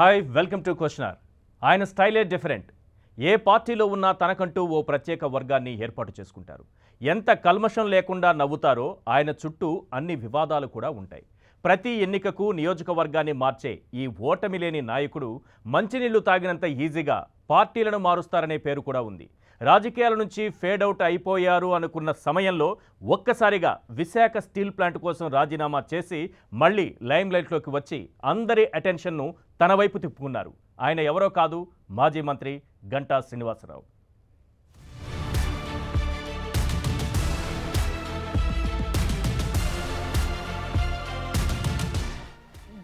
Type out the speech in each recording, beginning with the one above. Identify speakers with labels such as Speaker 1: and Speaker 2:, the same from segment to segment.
Speaker 1: Hi welcome to questionnaire ఆయన స్టైలే different? ఏ పార్టీలో ఉన్నా తనకంటూ ఓ ప్రత్యేక వర్గాన్ని ఏర్పాటు చేసుకుంటారు. ఎంత కల్మషం లేకుండా నవ్వుతారో ఆయన చుట్టూ అన్ని వివాదాలు కూడా ఉంటాయి. ప్రతి ఎన్నికకు నియోజకవర్గాన్ని మార్చే ఈ ఓటమి లేని నాయకుడు మంచినీళ్ళు తాగినంత ఈజీగా పార్టీలను మారుస్తారనే పేరు కూడా ఉంది. రాజకీయాల నుంచి ఫేడ్ అవుట్ అయిపోయారు అనుకున్న సమయంలో ఒక్కసారిగా విశాఖ స్టీల్ ప్లాంట్ కోసం రాజీనామా చేసి మళ్ళీ లైమ్లైట్లోకి వచ్చి అందరి అటెన్షన్ను తన వైపు తిప్పుకున్నారు. ఆయన ఎవరో కాదు మాజీ మంత్రి గంటా శ్రీనివాసరావు.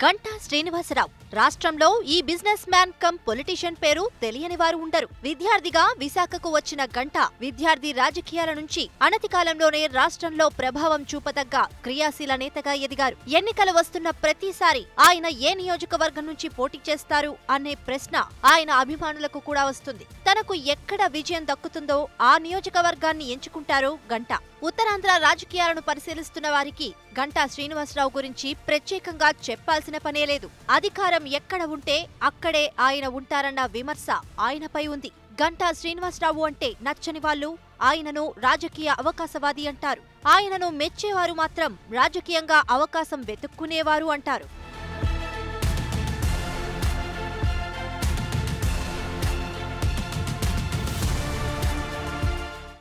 Speaker 2: గంటా శ్రీనివాసరావు రాష్ట్రంలో ఈ బిజినెస్ మ్యాన్ కమ్ పొలిటీషియన్ పేరు తెలియని వారు ఉండరు. విద్యార్థిగా విశాఖకు వచ్చిన గంట విద్యార్థి రాజకీయాల నుంచి అనతి కాలంలోనే రాష్ట్రంలో ప్రభావం చూపదగ్గ క్రియాశీల నేతగా ఎదిగారు. ఎన్నికలు వస్తున్న ప్రతిసారి ఆయన ఏ నియోజకవర్గం నుంచి పోటీ చేస్తారు అనే ప్రశ్న ఆయన అభిమానులకు కూడా వస్తుంది. తనకు ఎక్కడ విజయం దక్కుతుందో ఆ నియోజకవర్గాన్ని ఎంచుకుంటారు గంట. ఉత్తరాంధ్ర రాజకీయాలను పరిశీలిస్తున్న వారికి గంటా శ్రీనివాసరావు గురించి ప్రత్యేకంగా చెప్పాల్సిన పనే లేదు. అధికార ఎక్కడ ఉంటే అక్కడే ఆయన ఉంటారన్న విమర్శ ఆయనపై ఉంది. గంటా శ్రీనివాసరావు అంటే నచ్చని వాళ్ళు ఆయనను రాజకీయ అవకాశవాది అంటారు. ఆయనను మెచ్చేవారు మాత్రం రాజకీయంగా అవకాశం వెతుక్కునేవారు అంటారు.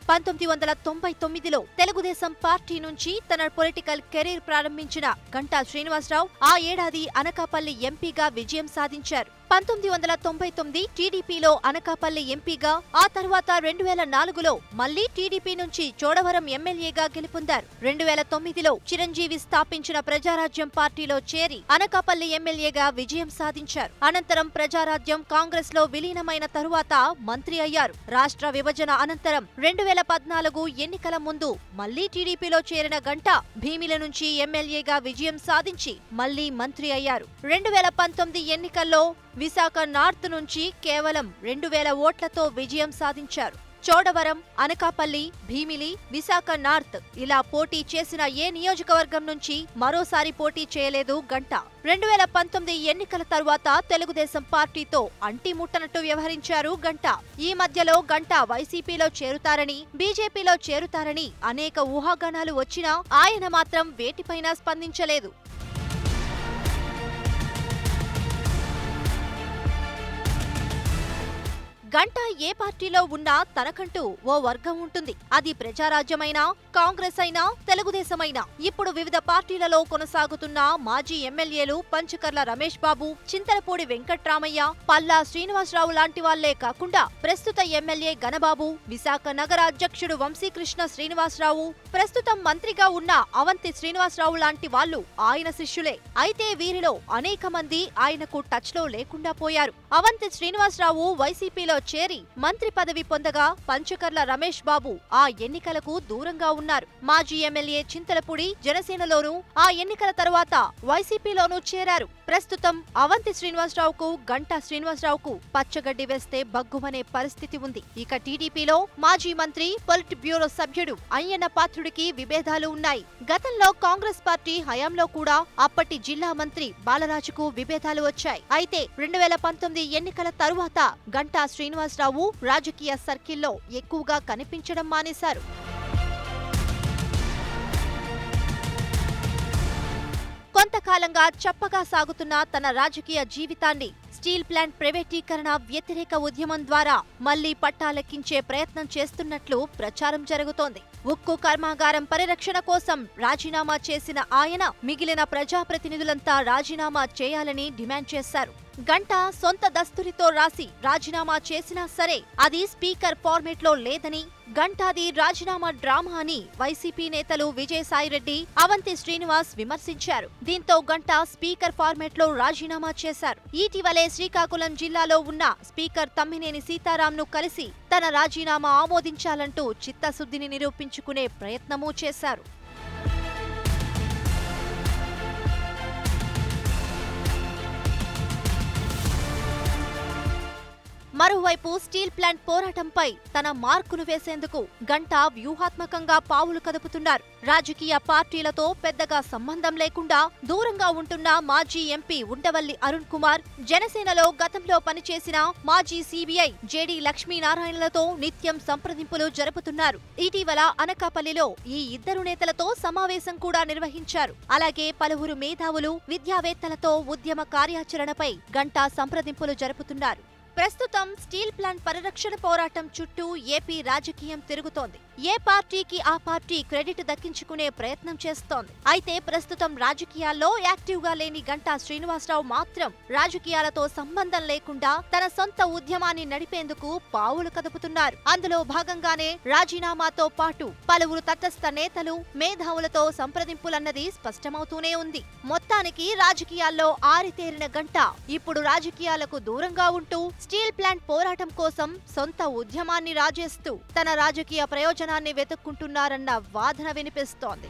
Speaker 2: పంతొమ్మిది వందల తొంభై తొమ్మిదిలో తెలుగుదేశం పార్టీ నుంచి తన పొలిటికల్ కెరీర్ ప్రారంభించిన గంటా శ్రీనివాసరావు ఆ ఏడాది అనకాపల్లి ఎంపీగా విజయం సాధించారు. పంతొమ్మిది వందల తొంభై తొమ్మిది టీడీపీలో అనకాపల్లి ఎంపీగా ఆ తర్వాత రెండు వేల నాలుగులో మళ్ళీ టీడీపీ నుంచి చోడవరం ఎమ్మెల్యేగా గెలుపొందారు. రెండు వేల తొమ్మిదిలో చిరంజీవి స్థాపించిన ప్రజారాజ్యం పార్టీలో చేరి అనకాపల్లి ఎమ్మెల్యేగా విజయం సాధించారు. అనంతరం ప్రజారాజ్యం కాంగ్రెస్లో విలీనమైన తరువాత మంత్రి అయ్యారు. రాష్ట్ర విభజన అనంతరం రెండు వేల పద్నాలుగు ఎన్నికల ముందు మళ్ళీ టీడీపీలో చేరిన గంట భీమిల నుంచి ఎమ్మెల్యేగా విజయం సాధించి మళ్ళీ మంత్రి అయ్యారు. రెండు వేల పంతొమ్మిది ఎన్నికల్లో విశాఖ నార్త్ నుంచి కేవలం రెండు వేల ఓట్లతో విజయం సాధించారు. చోడవరం అనకాపల్లి భీమిలి విశాఖ నార్త్ ఇలా పోటీ చేసిన ఏ నియోజకవర్గం నుంచి మరోసారి పోటీ చేయలేదు గంట. రెండు వేల పంతొమ్మిది ఎన్నికల తరువాత తెలుగుదేశం పార్టీతో అంటిముట్టనట్టు వ్యవహరించారు గంట. ఈ మధ్యలో గంట వైసీపీలో చేరుతారని బీజేపీలో చేరుతారని అనేక ఊహాగానాలు వచ్చినా ఆయన మాత్రం వేటిపైనా స్పందించలేదు. గంట ఏ పార్టీలో ఉన్నా తనకంటూ ఓ వర్గం ఉంటుంది. అది ప్రజారాజ్యమైనా కాంగ్రెస్ అయినా తెలుగుదేశమైనా. ఇప్పుడు వివిధ పార్టీలలో కొనసాగుతున్న మాజీ ఎమ్మెల్యేలు పంచకర్ల రమేష్ బాబు చింతలపూడి వెంకట్రామయ్య పల్లా శ్రీనివాసరావు లాంటి వాళ్ళే కాకుండా ప్రస్తుత ఎమ్మెల్యే గణబాబు విశాఖ నగర అధ్యక్షుడు వంశీకృష్ణ శ్రీనివాసరావు ప్రస్తుతం మంత్రిగా ఉన్న అవంతి శ్రీనివాసరావు లాంటి వాళ్ళు ఆయన శిష్యులే. అయితే వీరిలో అనేక మంది ఆయనకు టచ్లో లేకుండా పోయారు. అవంతి శ్రీనివాసరావు వైసీపీలో చేరి మంత్రి పదవి పొందగా పంచకర్ల రమేష్ బాబు ఆ ఎన్నికలకు దూరంగా ఉన్నారు. మాజీ ఎమ్మెల్యే చింతలపూడి జనసేనలోనూ ఆ ఎన్నికల తర్వాత వైసీపీలోనూ చేరారు. ప్రస్తుతం అవంతి శ్రీనివాసరావుకు గంటా శ్రీనివాసరావుకు పచ్చగడ్డి వేస్తే బగ్గుమనే పరిస్థితి ఉంది. ఇక టీడీపీలో మాజీ మంత్రి పొలిట్ బ్యూరో సభ్యుడు అయ్యన్న పాత్రుడికి విభేదాలు ఉన్నాయి. గతంలో కాంగ్రెస్ పార్టీ హయాంలో కూడా అప్పటి జిల్లా మంత్రి బాలరాజుకు విభేదాలు వచ్చాయి. అయితే రెండు వేల పంతొమ్మిది ఎన్నికల తరువాత గంటా శ్రీనివాసరావు రాజకీయ సర్కిల్లో ఎక్కువగా కనిపించడం మానేశారు. కొంతకాలంగా చప్పగా సాగుతున్న తన రాజకీయ జీవితాన్ని స్టీల్ ప్లాంట్ ప్రైవేటీకరణ వ్యతిరేక ఉద్యమం ద్వారా మళ్ళీ పట్టాలెక్కించే ప్రయత్నం చేస్తున్నట్లు ప్రచారం జరుగుతోంది. ఉక్కు కర్మాగారం పరిరక్షణ కోసం రాజీనామా చేసిన ఆయన మిగిలిన ప్రజాప్రతినిధులంతా రాజీనామా చేయాలని డిమాండ్ చేశారు. గంట సొంత దస్తురితో రాసి రాజీనామా చేసినా సరే అది స్పీకర్ ఫార్మేట్లో లేదని గంటాది రాజీనామా డ్రామా అని వైసీపీ నేతలు విజయసాయిరెడ్డి అవంతి శ్రీనివాస్ విమర్శించారు. దీంతో గంట స్పీకర్ ఫార్మేట్లో రాజీనామా చేశారు. ఇటీవలే శ్రీకాకుళం జిల్లాలో ఉన్న స్పీకర్ తమ్మినేని సీతారాంను కలిసి తన రాజీనామా ఆమోదించాలంటూ చిత్తశుద్ధిని నిరూపించుకునే ప్రయత్నమూ చేశారు. మరోవైపు స్టీల్ ప్లాంట్ పోరాటంపై తన మార్కులు వేసేందుకు గంటా వ్యూహాత్మకంగా పావులు కదుపుతున్నారు. రాజకీయ పార్టీలతో పెద్దగా సంబంధం లేకుండా దూరంగా ఉంటున్న మాజీ ఎంపీ ఉండవల్లి అరుణ్ కుమార్ జనసేనలో గతంలో పనిచేసిన మాజీ సీబీఐ జేడీ లక్ష్మీనారాయణలతో నిత్యం సంప్రదింపులు జరుపుతున్నారు. ఇటీవల అనకాపల్లిలో ఈ ఇద్దరు నేతలతో సమావేశం కూడా నిర్వహించారు. అలాగే పలువురు మేధావులు విద్యావేత్తలతో ఉద్యమ కార్యాచరణపై గంటా సంప్రదింపులు జరుపుతున్నారు. ప్రస్తుతం స్టీల్ ప్లాంట్ పరిరక్షణ పోరాటం చుట్టూ ఏపీ రాజకీయం తిరుగుతోంది. ఏ పార్టీకి ఆ పార్టీ క్రెడిట్ దక్కించుకునే ప్రయత్నం చేస్తోంది. అయితే ప్రస్తుతం రాజకీయాల్లో యాక్టివ్గా లేని గంటా శ్రీనివాసరావు మాత్రం రాజకీయాలతో సంబంధం లేకుండా తన సొంత ఉద్యమాన్ని నడిపేందుకు పావులు కదుపుతున్నారు. అందులో భాగంగానే రాజీనామాతో పాటు పలువురు తటస్థ నేతలు మేధావులతో సంప్రదింపులన్నది స్పష్టమవుతూనే ఉంది. మొత్తానికి రాజకీయాల్లో ఆరితేరిన గంట ఇప్పుడు రాజకీయాలకు దూరంగా ఉంటూ స్టీల్ ప్లాంట్ పోరాటం కోసం సొంత ఉద్యమాన్ని రాజేస్తూ తన రాజకీయ ప్రయోజనం ప్రయోజనాన్ని వెతుక్కుంటున్నారన్న వాదన వినిపిస్తోంది.